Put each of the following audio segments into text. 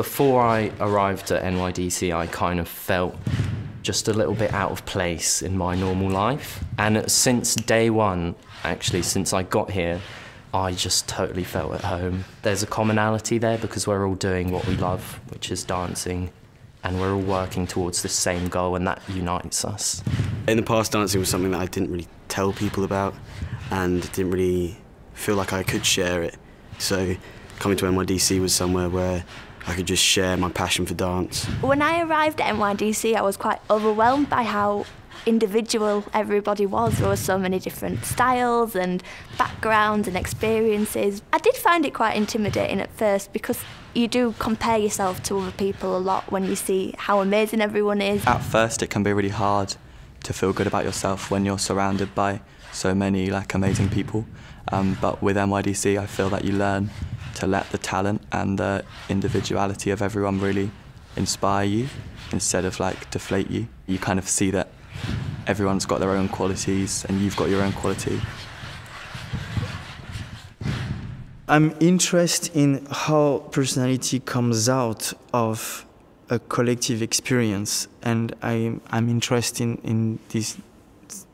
Before I arrived at NYDC, I kind of felt just a little bit out of place in my normal life. And since day one, actually, since I got here, I just totally felt at home. There's a commonality there because we're all doing what we love, which is dancing, and we're all working towards the same goal, and that unites us. In the past, dancing was something that I didn't really tell people about and didn't really feel like I could share it. So coming to NYDC was somewhere where I could just share my passion for dance. When I arrived at NYDC, I was quite overwhelmed by how individual everybody was. There were so many different styles and backgrounds and experiences. I did find it quite intimidating at first because you do compare yourself to other people a lot when you see how amazing everyone is. At first, it can be really hard to feel good about yourself when you're surrounded by so many like amazing people. Um, but with NYDC, I feel that you learn to let the talent and the individuality of everyone really inspire you instead of like deflate you. You kind of see that everyone's got their own qualities and you've got your own quality. I'm interested in how personality comes out of a collective experience, and I'm, I'm interested in, in this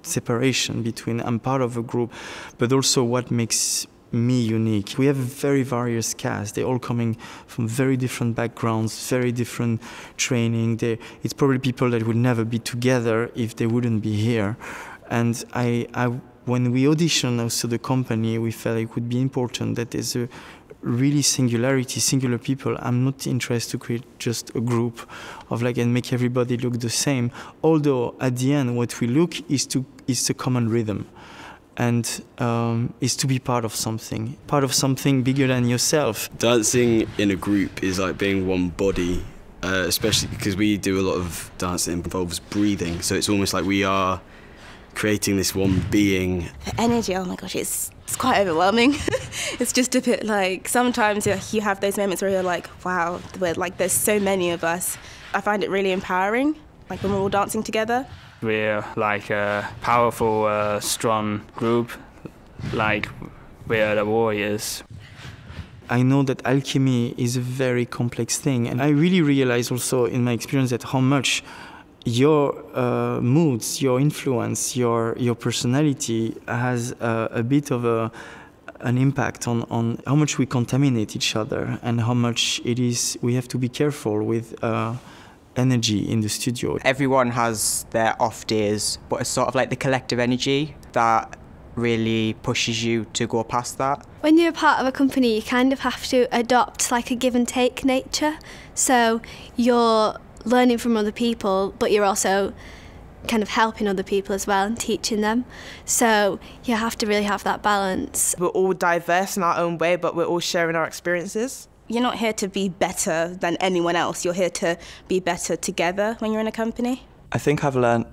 separation between I'm part of a group, but also what makes me unique. We have very various cast. They're all coming from very different backgrounds, very different training. They, it's probably people that would never be together if they wouldn't be here. And I, I, when we auditioned also the company, we felt it would be important that there's a really singularity, singular people. I'm not interested to create just a group of like and make everybody look the same. Although at the end, what we look is to is the common rhythm and um, is to be part of something, part of something bigger than yourself. Dancing in a group is like being one body, uh, especially because we do a lot of dance that involves breathing. So it's almost like we are creating this one being. The energy, oh my gosh, it's, it's quite overwhelming. it's just a bit like sometimes you have those moments where you're like, wow, like there's so many of us. I find it really empowering, like when we're all dancing together. We're like a powerful, uh, strong group, like we're the warriors. I know that alchemy is a very complex thing, and I really realize also in my experience that how much your uh, moods, your influence, your your personality has uh, a bit of a an impact on, on how much we contaminate each other and how much it is we have to be careful with uh, energy in the studio. Everyone has their off days, but it's sort of like the collective energy that really pushes you to go past that. When you're a part of a company, you kind of have to adopt like a give and take nature. So you're learning from other people, but you're also kind of helping other people as well and teaching them. So you have to really have that balance. We're all diverse in our own way, but we're all sharing our experiences you're not here to be better than anyone else. You're here to be better together when you're in a company. I think I've learned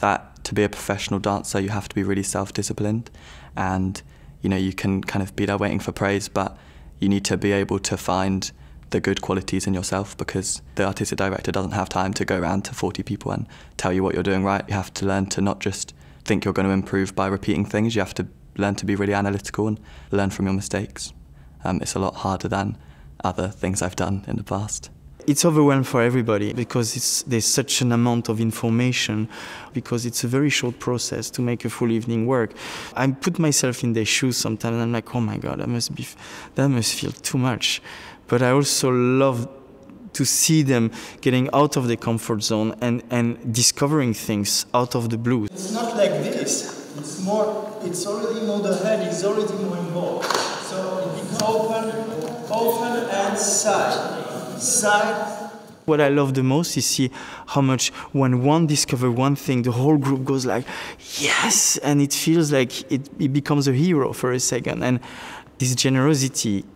that to be a professional dancer, you have to be really self-disciplined, and you know you can kind of be there waiting for praise, but you need to be able to find the good qualities in yourself because the artistic director doesn't have time to go around to 40 people and tell you what you're doing right. You have to learn to not just think you're going to improve by repeating things. You have to learn to be really analytical and learn from your mistakes. Um, it's a lot harder than other things I've done in the past. It's overwhelming for everybody because there's such an amount of information because it's a very short process to make a full evening work. I put myself in their shoes sometimes and I'm like, oh my God, that must, be, that must feel too much. But I also love to see them getting out of their comfort zone and, and discovering things out of the blue. It's not like this. It's more, it's already more the head is already more involved. So open open and side. Side. What I love the most is see how much when one discovers one thing, the whole group goes like, yes, and it feels like it, it becomes a hero for a second. And this generosity,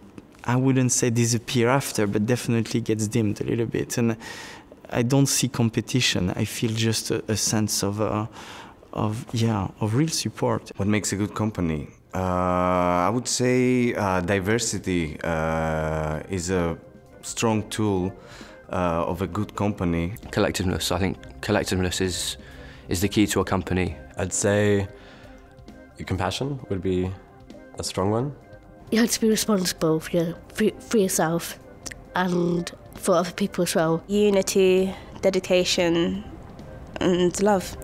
I wouldn't say disappear after, but definitely gets dimmed a little bit. And I don't see competition. I feel just a, a sense of, uh, of yeah, of real support. What makes a good company? Uh, I would say uh, diversity uh, is a strong tool uh, of a good company. Collectiveness. I think collectiveness is is the key to a company. I'd say compassion would be a strong one. You have to be responsible for, your, for, for yourself and for other people as well. Unity, dedication, and love.